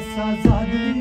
sazadın